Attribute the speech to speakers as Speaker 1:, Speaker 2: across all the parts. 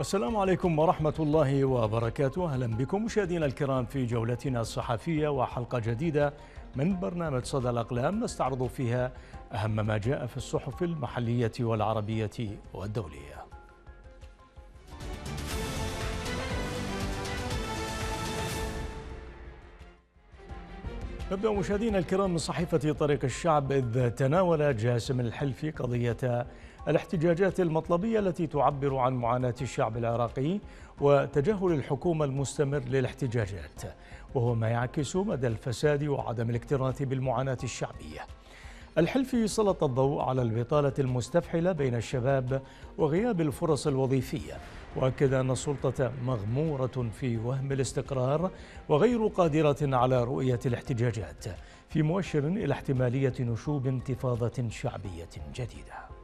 Speaker 1: السلام عليكم ورحمة الله وبركاته. أهلا بكم مشاهدينا الكرام في جولتنا الصحفية وحلقة جديدة من برنامج صدى الأقلام نستعرض فيها أهم ما جاء في الصحف المحلية والعربية والدولية. نبدأ مشاهدينا الكرام من صحيفة طريق الشعب إذ تناول جاسم الحلفي قضية الاحتجاجات المطلبية التي تعبر عن معاناة الشعب العراقي وتجاهل الحكومة المستمر للاحتجاجات وهو ما يعكس مدى الفساد وعدم الاكتراث بالمعاناة الشعبية. الحلفي سلط الضوء على البطالة المستفحلة بين الشباب وغياب الفرص الوظيفية وأكد أن السلطة مغمورة في وهم الاستقرار وغير قادرة على رؤية الاحتجاجات في مؤشر إلى احتمالية نشوب انتفاضة شعبية جديدة.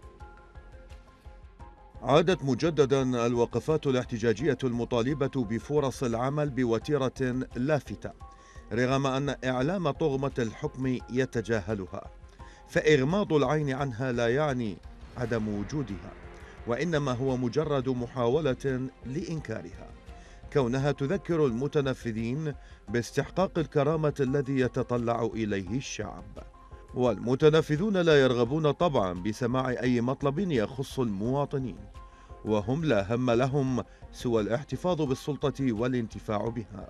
Speaker 2: عادت مجددا الوقفات الاحتجاجية المطالبة بفرص العمل بوتيرة لافتة رغم أن إعلام طغمة الحكم يتجاهلها فإغماض العين عنها لا يعني عدم وجودها وإنما هو مجرد محاولة لإنكارها كونها تذكر المتنفذين باستحقاق الكرامة الذي يتطلع إليه الشعب. والمتنفذون لا يرغبون طبعا بسماع أي مطلب يخص المواطنين وهم لا هم لهم سوى الاحتفاظ بالسلطة والانتفاع بها.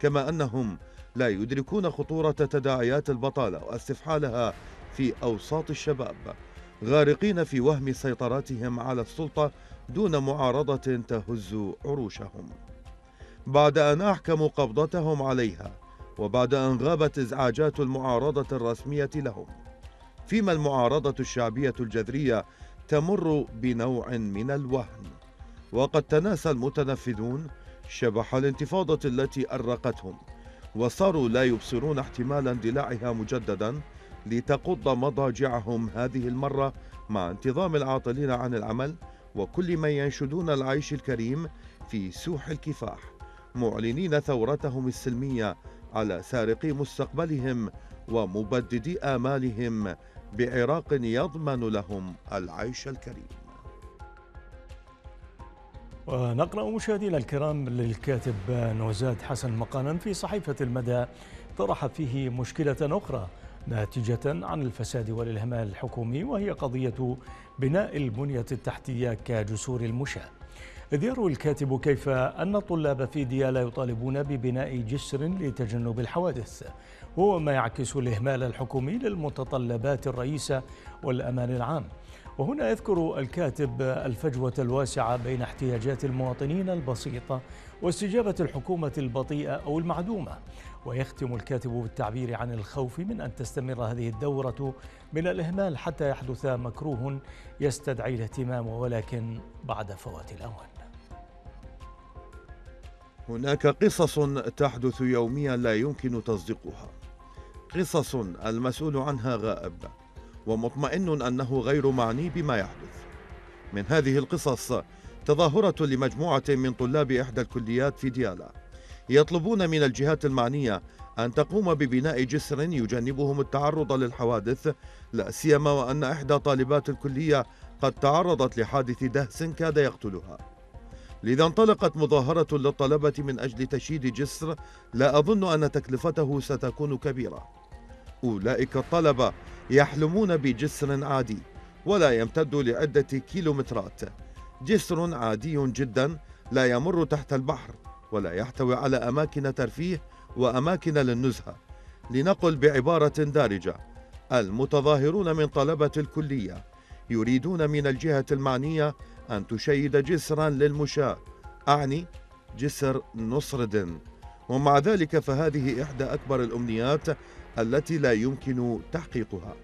Speaker 2: كما أنهم لا يدركون خطورة تداعيات البطالة واستفحالها في أوساط الشباب غارقين في وهم سيطرتهم على السلطة دون معارضة تهز عروشهم. بعد أن أحكموا قبضتهم عليها وبعد أن غابت إزعاجات المعارضة الرسمية لهم. فيما المعارضة الشعبية الجذرية تمر بنوع من الوهن. وقد تناسى المتنفذون شبح الانتفاضة التي أرقتهم وصاروا لا يبصرون احتمال اندلاعها مجددا لتقض مضاجعهم هذه المرة مع انتظام العاطلين عن العمل وكل من ينشدون العيش الكريم في سوح الكفاح معلنين ثورتهم السلمية على سارقي مستقبلهم ومبددي آمالهم بعراق يضمن لهم العيش الكريم.
Speaker 1: ونقرأ مشاهدينا الكرام للكاتب نوزاد حسن مقانا في صحيفة المدى طرح فيه مشكلة أخرى ناتجة عن الفساد والإهمال الحكومي وهي قضية بناء البنية التحتية كجسور المشاة. إذ يروي الكاتب كيف أن الطلاب في ديالا يطالبون ببناء جسر لتجنب الحوادث وهو ما يعكس الإهمال الحكومي للمتطلبات الرئيسة والأمان العام. وهنا يذكر الكاتب الفجوة الواسعة بين احتياجات المواطنين البسيطة واستجابة الحكومة البطيئة أو المعدومة. ويختم الكاتب بالتعبير عن الخوف من أن تستمر هذه الدورة من الإهمال حتى يحدث مكروه يستدعي الاهتمام ولكن بعد فوات الأوان.
Speaker 2: هناك قصص تحدث يوميا لا يمكن تصديقها. قصص المسؤول عنها غائب ومطمئن أنه غير معني بما يحدث. من هذه القصص تظاهرة لمجموعة من طلاب إحدى الكليات في ديالا. يطلبون من الجهات المعنية أن تقوم ببناء جسر يجنبهم التعرض للحوادث لا سيما وأن إحدى طالبات الكلية قد تعرضت لحادث دهس كاد يقتلها. لذا انطلقت مظاهرة للطلبة من أجل تشييد جسر لا أظن أن تكلفته ستكون كبيرة. أولئك الطلبة يحلمون بجسر عادي ولا يمتد لعدة كيلومترات. جسر عادي جدا لا يمر تحت البحر ولا يحتوي على أماكن ترفيه وأماكن للنزهة. لنقل بعبارة دارجة المتظاهرون من طلبة الكلية يريدون من الجهة المعنية أن تشيد جسرا للمشاة. أعني جسر نصردن ومع ذلك فهذه إحدى أكبر الأمنيات التي لا يمكن تحقيقها.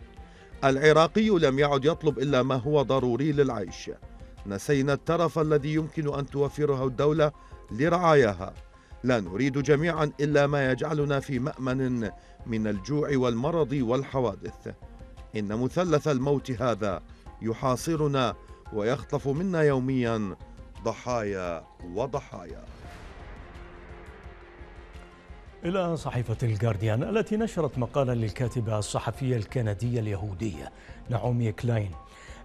Speaker 2: العراقي لم يعد يطلب إلا ما هو ضروري للعيش. نسينا الترف الذي يمكن أن توفره الدولة لرعاياها. لا نريد جميعا إلا ما يجعلنا في مأمن من الجوع والمرض والحوادث. إن مثلث الموت هذا يحاصرنا ويخطف منا يوميا ضحايا وضحايا.
Speaker 1: إلى صحيفة الجارديان التي نشرت مقالا للكاتبة الصحفية الكندية اليهودية نعومي كلاين.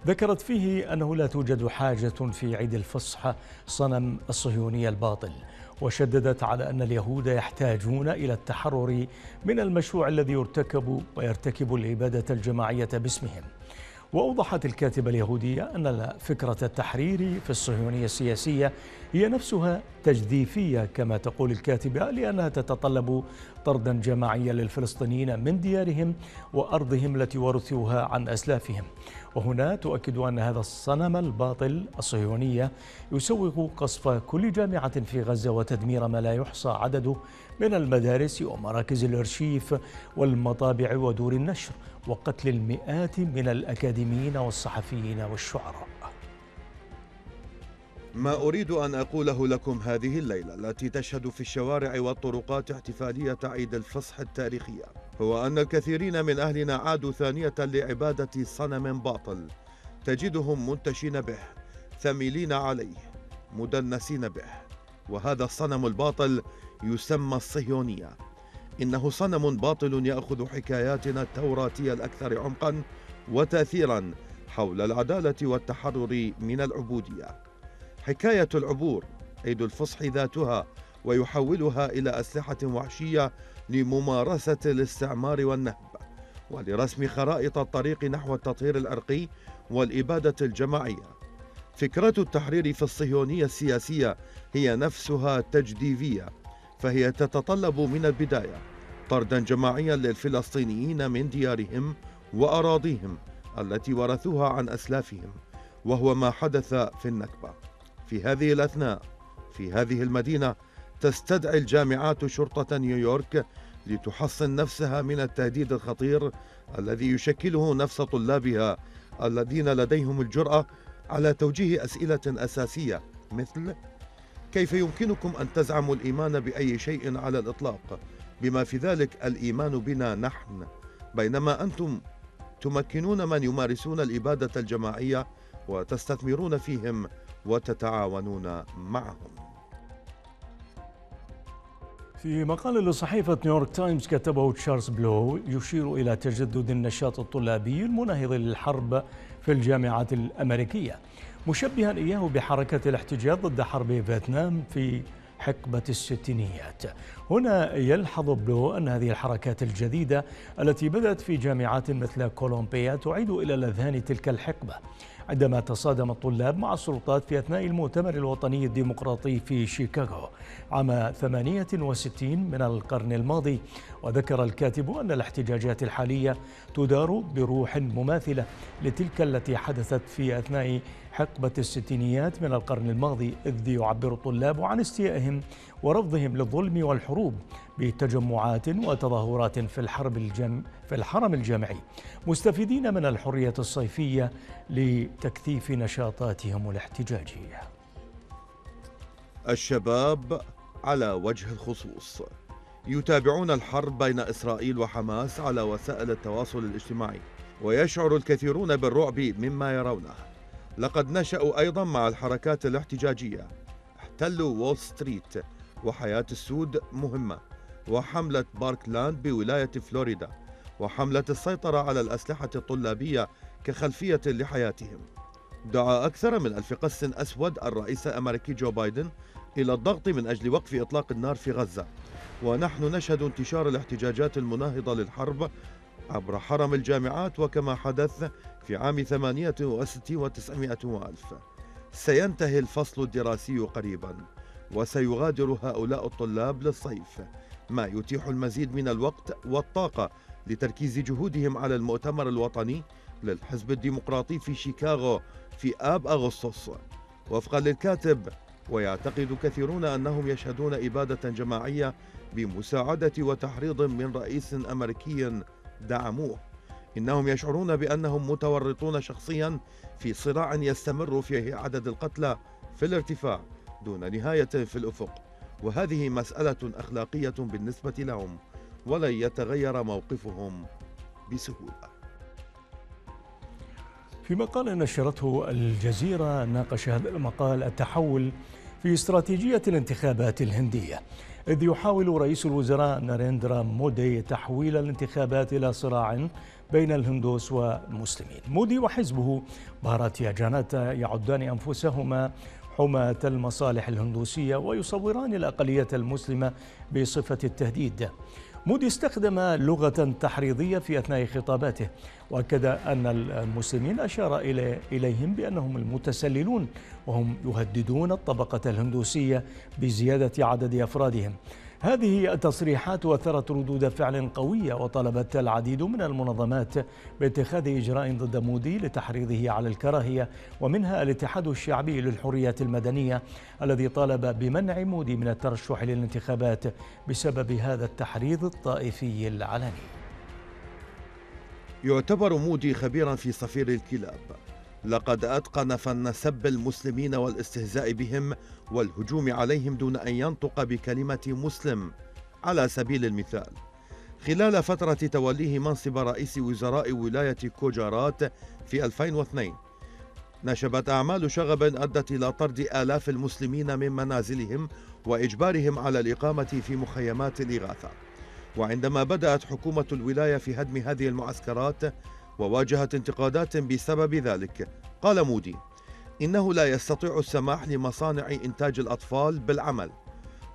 Speaker 1: ذكرت فيه أنه لا توجد حاجة في عيد الفصح صنم الصهيونية الباطل وشددت على أن اليهود يحتاجون إلى التحرر من المشروع الذي يرتكب ويرتكب الإبادة الجماعية باسمهم. وأوضحت الكاتبة اليهودية أن فكرة التحرير في الصهيونية السياسية هي نفسها تجديفية كما تقول الكاتبة لأنها تتطلب طردا جماعيا للفلسطينيين من ديارهم وأرضهم التي ورثوها عن أسلافهم. وهنا تؤكد أن هذا الصنم الباطل الصهيونية يسوغ قصف كل جامعة في غزة وتدمير ما لا يحصى عدده من المدارس ومراكز الأرشيف والمطابع ودور النشر وقتل المئات من الأكاديميين والصحفيين والشعراء.
Speaker 2: ما أريد أن أقوله لكم هذه الليلة التي تشهد في الشوارع والطرقات احتفالية عيد الفصح التاريخية. هو أن الكثيرين من أهلنا عادوا ثانية لعبادة صنم باطل تجدهم منتشين به ثميلين عليه مدنسين به. وهذا الصنم الباطل يسمى الصهيونية. إنه صنم باطل يأخذ حكاياتنا التوراتية الأكثر عمقا وتأثيرا حول العدالة والتحرر من العبودية. حكاية العبور عيد الفصح ذاتها ويحولها إلى أسلحة وحشية لممارسة الاستعمار والنهب. ولرسم خرائط الطريق نحو التطهير العرقي والإبادة الجماعية. فكرة التحرير في الصهيونية السياسية هي نفسها تجديفية فهي تتطلب من البداية طردا جماعيا للفلسطينيين من ديارهم وأراضيهم التي ورثوها عن أسلافهم وهو ما حدث في النكبة. في هذه الأثناء في هذه المدينة تستدعي الجامعات شرطة نيويورك لتحصن نفسها من التهديد الخطير الذي يشكله نفس طلابها الذين لديهم الجرأة على توجيه أسئلة أساسية مثل كيف يمكنكم أن تزعموا الإيمان بأي شيء على الإطلاق؟ بما في ذلك الإيمان بنا نحن. بينما أنتم تمكنون من يمارسون الإبادة الجماعية وتستثمرون فيهم وتتعاونون معهم.
Speaker 1: في مقال لصحيفة نيويورك تايمز كتبه تشارلز بلو يشير إلى تجدد النشاط الطلابي المناهض للحرب في الجامعات الأمريكية مشبها إياه بحركة الاحتجاج ضد حرب فيتنام في حقبة الستينيات. هنا يلحظ بلو أن هذه الحركات الجديدة التي بدأت في جامعات مثل كولومبيا تعيد إلى الأذهان تلك الحقبة. عندما تصادم الطلاب مع السلطات في أثناء المؤتمر الوطني الديمقراطي في شيكاغو عام 68 من القرن الماضي وذكر الكاتب أن الاحتجاجات الحالية تدار بروح مماثلة لتلك التي حدثت في أثناء حقبة الستينيات من القرن الماضي إذ يعبر الطلاب عن استيائهم ورفضهم للظلم والحروب بتجمعات وتظاهرات في الحرب الجم في الحرم الجامعي. مستفيدين من الحرية الصيفية لتكثيف نشاطاتهم الاحتجاجية.
Speaker 2: الشباب على وجه الخصوص. يتابعون الحرب بين إسرائيل وحماس على وسائل التواصل الاجتماعي ويشعر الكثيرون بالرعب مما يرونه لقد نشأوا أيضا مع الحركات الاحتجاجية. احتلوا وول ستريت وحياة السود مهمة وحملة باركلاند بولاية فلوريدا وحملة السيطرة على الأسلحة الطلابية كخلفية لحياتهم. دعا أكثر من ألف قس أسود الرئيس الأمريكي جو بايدن إلى الضغط من أجل وقف إطلاق النار في غزة. ونحن نشهد انتشار الاحتجاجات المناهضة للحرب عبر حرم الجامعات وكما حدث في عام 68 وتسعمائة وألف. سينتهي الفصل الدراسي قريبا وسيغادر هؤلاء الطلاب للصيف. ما يتيح المزيد من الوقت والطاقة لتركيز جهودهم على المؤتمر الوطني للحزب الديمقراطي في شيكاغو في آب أغسطس. وفقا للكاتب ويعتقد كثيرون أنهم يشهدون إبادة جماعية بمساعدة وتحريض من رئيس أمريكي دعموه. إنهم يشعرون بأنهم متورطون شخصيا في صراع يستمر فيه عدد القتلى في الارتفاع دون نهاية في الأفق. وهذه مسألة أخلاقية بالنسبة لهم ولن يتغير موقفهم بسهولة.
Speaker 1: في مقال نشرته الجزيرة ناقش هذا المقال التحول في استراتيجية الانتخابات الهندية. إذ يحاول رئيس الوزراء ناريندرا مودي تحويل الانتخابات إلى صراع بين الهندوس والمسلمين. مودي وحزبه بهاراتيا جاناتا يعدان أنفسهما حماة المصالح الهندوسية ويصوران الأقلية المسلمة بصفة التهديد. مودي استخدم لغة تحريضية في أثناء خطاباته. وأكد أن المسلمين أشار إليهم بأنهم المتسللون وهم يهددون الطبقة الهندوسية بزيادة عدد أفرادهم. هذه التصريحات أثرت ردود فعل قوية وطلبت العديد من المنظمات باتخاذ إجراء ضد مودي لتحريضه على الكراهية ومنها الاتحاد الشعبي للحريات المدنية الذي طالب بمنع مودي من الترشح للانتخابات بسبب هذا التحريض الطائفي العلني.
Speaker 2: يعتبر مودي خبيرا في صفير الكلاب. لقد أتقن فن سب المسلمين والاستهزاء بهم والهجوم عليهم دون أن ينطق بكلمة مسلم على سبيل المثال. خلال فترة توليه منصب رئيس وزراء ولاية كوجارات في 2002 نشبت أعمال شغب أدت إلى طرد آلاف المسلمين من منازلهم وإجبارهم على الإقامة في مخيمات الإغاثة. وعندما بدأت حكومة الولاية في هدم هذه المعسكرات وواجهت انتقادات بسبب ذلك. قال مودي إنه لا يستطيع السماح لمصانع إنتاج الأطفال بالعمل.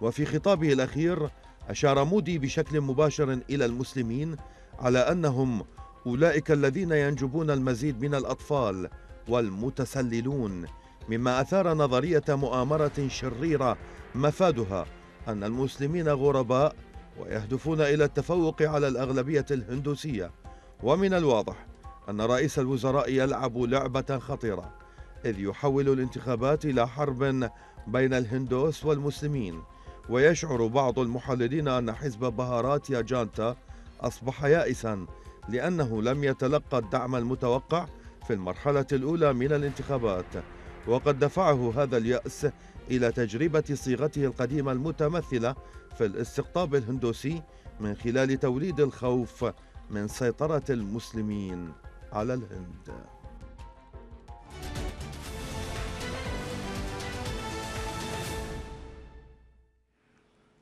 Speaker 2: وفي خطابه الأخير أشار مودي بشكل مباشر إلى المسلمين على أنهم أولئك الذين ينجبون المزيد من الأطفال والمتسللون مما أثار نظرية مؤامرة شريرة مفادها أن المسلمين غرباء ويهدفون إلى التفوق على الأغلبية الهندوسية. ومن الواضح أن رئيس الوزراء يلعب لعبة خطيرة إذ يحول الانتخابات إلى حرب بين الهندوس والمسلمين. ويشعر بعض المحللين أن حزب بهارات يا جانتا أصبح يائسا لأنه لم يتلقى الدعم المتوقع في المرحلة الأولى من الانتخابات. وقد دفعه هذا اليأس إلى تجربة صيغته القديمة المتمثلة في الاستقطاب الهندوسي من خلال توليد الخوف من سيطرة المسلمين. على الهند.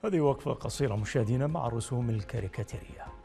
Speaker 1: هذه وقفة قصيرة مشاهدينا مع رسوم الكاريكاتيرية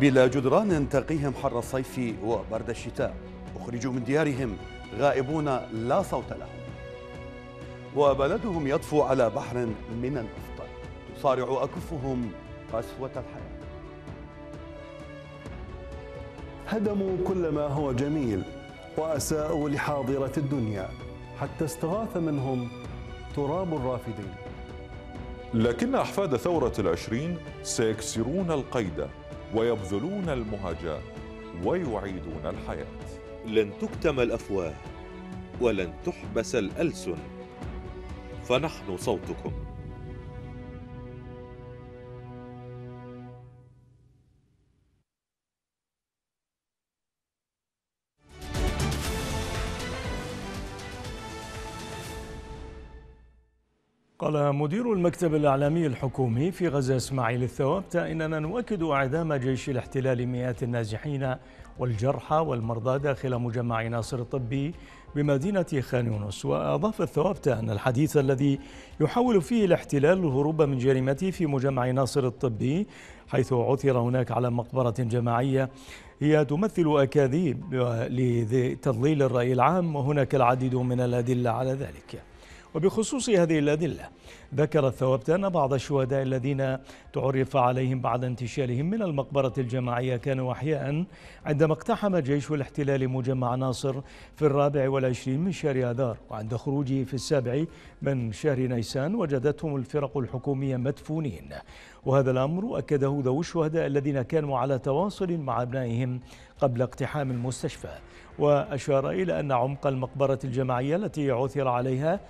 Speaker 3: بلا جدران تقيهم حر الصيف وبرد الشتاء. أخرجوا من ديارهم غائبون لا صوت لهم. وبلدهم يطفو على بحر من النفط تصارع أكفهم قسوة الحياة.
Speaker 4: هدموا كل ما هو جميل وأساءوا لحاضرة الدنيا. حتى استغاث منهم تراب الرافدين.
Speaker 5: لكن أحفاد ثورة العشرين سيكسرون القيد. ويبذلون المهجة ويعيدون الحياة.
Speaker 6: لن تكتم الأفواه ولن تحبس الألسن. فنحن صوتكم.
Speaker 1: قال مدير المكتب الإعلامي الحكومي في غزة إسماعيل الثوابتة إننا نؤكد إعدام جيش الاحتلال مئات النازحين والجرحى والمرضى داخل مجمع ناصر الطبي بمدينة خان يونس وأضاف الثوابتة أن الحديث الذي يحاول فيه الاحتلال الهروب من جريمته في مجمع ناصر الطبي حيث عثر هناك على مقبرة جماعية هي تمثل أكاذيب لتضليل الرأي العام وهناك العديد من الأدلة على ذلك. وبخصوص هذه الأدلة ذكر الثوابت أن بعض الشهداء الذين تعرف عليهم بعد انتشالهم من المقبرة الجماعية كانوا أحياء عندما اقتحم جيش الاحتلال مجمع ناصر في الرابع والعشرين من شهر آذار وعند خروجه في السابع من شهر نيسان وجدتهم الفرق الحكومية مدفونين. وهذا الأمر أكده ذوي الشهداء الذين كانوا على تواصل مع أبنائهم قبل اقتحام المستشفى. وأشار إلى أن عمق المقبرة الجماعية التي عثر عليها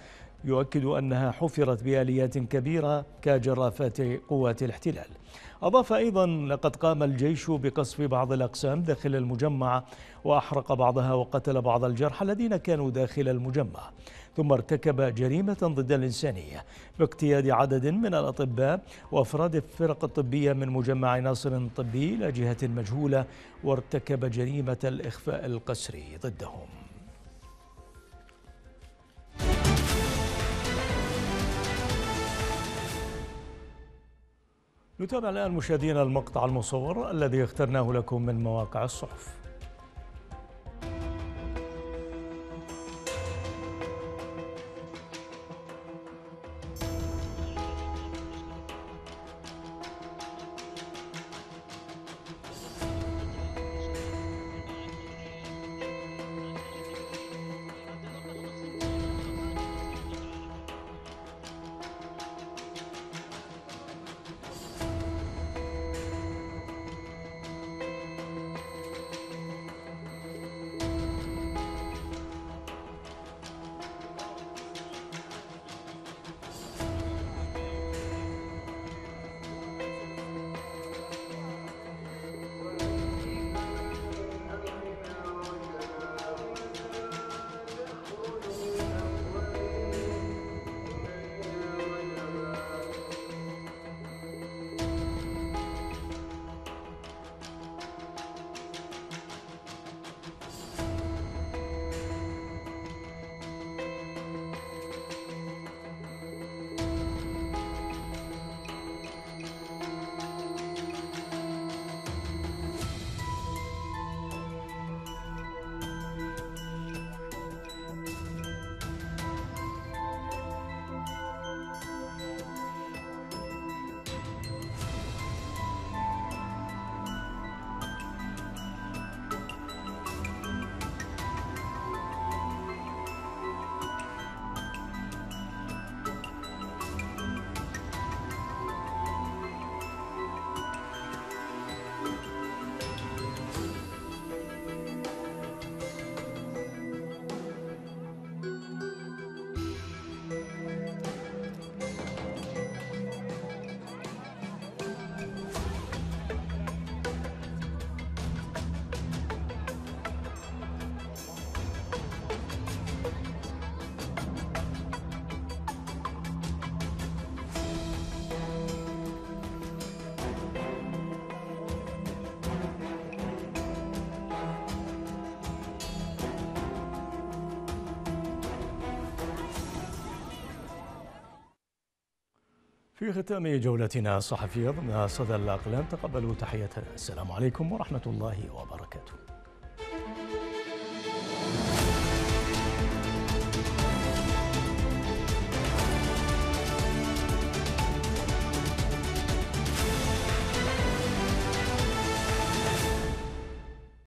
Speaker 1: يؤكد أنها حفرت بآليات كبيرة كجرافات قوات الاحتلال. أضاف أيضا لقد قام الجيش بقصف بعض الأقسام داخل المجمع وأحرق بعضها وقتل بعض الجرحى الذين كانوا داخل المجمع. ثم ارتكب جريمة ضد الإنسانية باقتياد عدد من الأطباء وأفراد الفرق الطبية من مجمع ناصر الطبي إلى جهة مجهولة وارتكب جريمة الإخفاء القسري ضدهم. نتابع الآن مشاهدينا المقطع المصور الذي اخترناه لكم من مواقع الصحف. في ختام جولتنا الصحفية ضمن صدى الأقلام تقبلوا تحياتنا السلام عليكم ورحمة الله وبركاته.